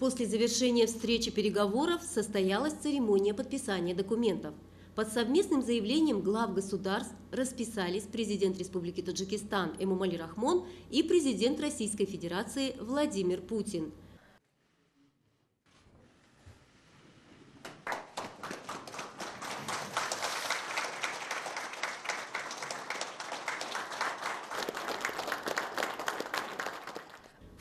После завершения встречи переговоров состоялась церемония подписания документов. Под совместным заявлением глав государств расписались президент Республики Таджикистан Эмомали Рахмон и президент Российской Федерации Владимир Путин –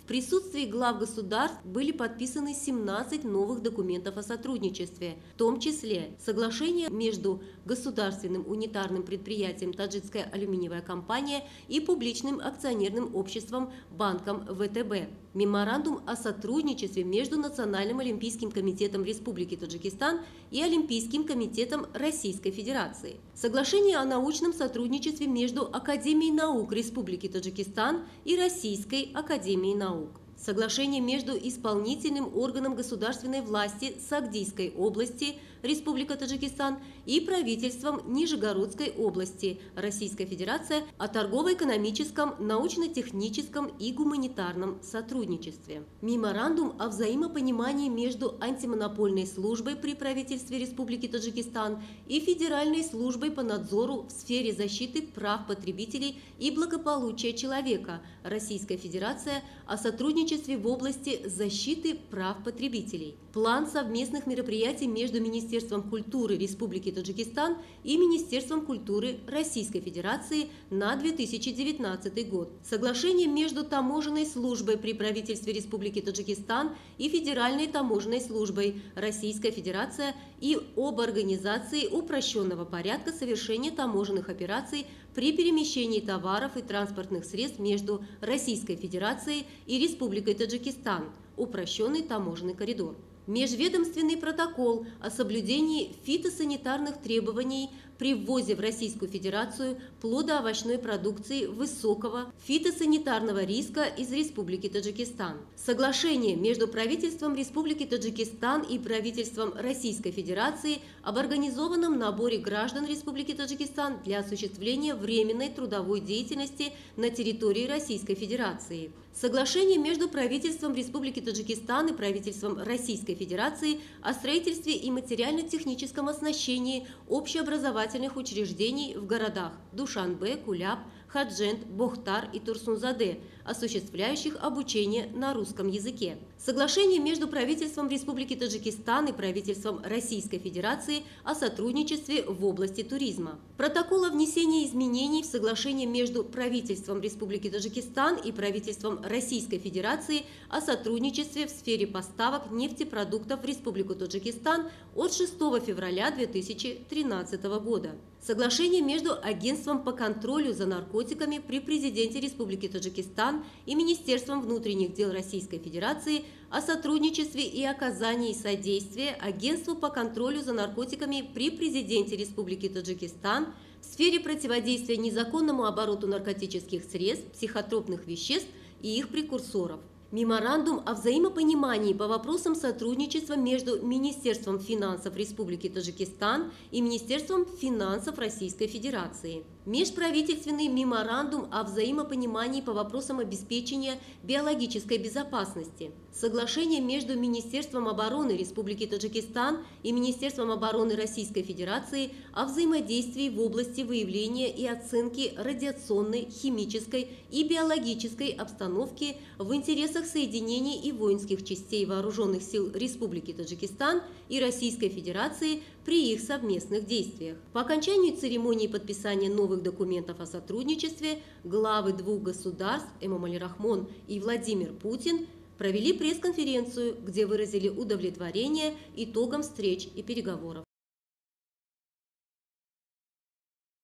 присутствии глав государств были подписаны 17 новых документов о сотрудничестве, в том числе соглашение между государственным унитарным предприятием «Таджикская алюминиевая компания» и публичным акционерным обществом банком ВТБ, меморандум о сотрудничестве между Национальным олимпийским комитетом Республики Таджикистан и Олимпийским комитетом Российской Федерации, соглашение о научном сотрудничестве между Академией наук Республики Таджикистан и Российской Академией наук. Соглашение между исполнительным органом государственной власти Сагдийской области Республика Таджикистан и правительством Нижегородской области Российская Федерация о торгово-экономическом, научно-техническом и гуманитарном сотрудничестве. Меморандум о взаимопонимании между антимонопольной службой при правительстве Республики Таджикистан и Федеральной службой по надзору в сфере защиты прав потребителей и благополучия человека Российская Федерация о сотрудничестве в области защиты прав потребителей. План совместных мероприятий между Министерством Министерством культуры Республики Таджикистан и Министерством культуры Российской Федерации на 2019 год. Соглашение между таможенной службой при правительстве Республики Таджикистан и Федеральной таможенной службой Российская Федерация и об организации упрощенного порядка совершения таможенных операций при перемещении товаров и транспортных средств между Российской Федерацией и Республикой Таджикистан, упрощенный таможенный коридор межведомственный протокол о соблюдении фитосанитарных требований при ввозе в Российскую Федерацию плодоовощной продукции высокого фитосанитарного риска из Республики Таджикистан. Соглашение между правительством Республики Таджикистан и правительством Российской Федерации об организованном наборе граждан Республики Таджикистан для осуществления временной трудовой деятельности на территории Российской Федерации. Соглашение между правительством Республики Таджикистан и правительством Российской Федерации о строительстве и материально-техническом оснащении общеобразовательных образовательных учреждений в городах Душанбе, Куляб, Хаджент, Бохтар и Турсунзаде, осуществляющих обучение на русском языке. Соглашение между правительством Республики Таджикистан и правительством Российской Федерации о сотрудничестве в области туризма. Протокол о внесении изменений в соглашение между правительством Республики Таджикистан и правительством Российской Федерации о сотрудничестве в сфере поставок нефтепродуктов в Республику Таджикистан от 6 февраля 2013 года. Соглашение между Агентством по контролю за наркотиками при президенте Республики Таджикистан и Министерством внутренних дел Российской Федерации о сотрудничестве и оказании содействия Агентству по контролю за наркотиками при президенте Республики Таджикистан в сфере противодействия незаконному обороту наркотических средств, психотропных веществ и их прекурсоров. Меморандум о взаимопонимании по вопросам сотрудничества между Министерством финансов Республики Таджикистан и Министерством финансов Российской Федерации. Межправительственный меморандум о взаимопонимании по вопросам обеспечения биологической безопасности. Соглашение между Министерством обороны Республики Таджикистан и Министерством обороны Российской Федерации о взаимодействии в области выявления и оценки радиационной, химической и биологической обстановки в интересах интересах соединений и воинских частей Вооруженных сил Республики Таджикистан и Российской Федерации при их совместных действиях. По окончанию церемонии подписания новых документов о сотрудничестве главы двух государств Эмомали Рахмон и Владимир Путин провели пресс-конференцию, где выразили удовлетворение итогам встреч и переговоров.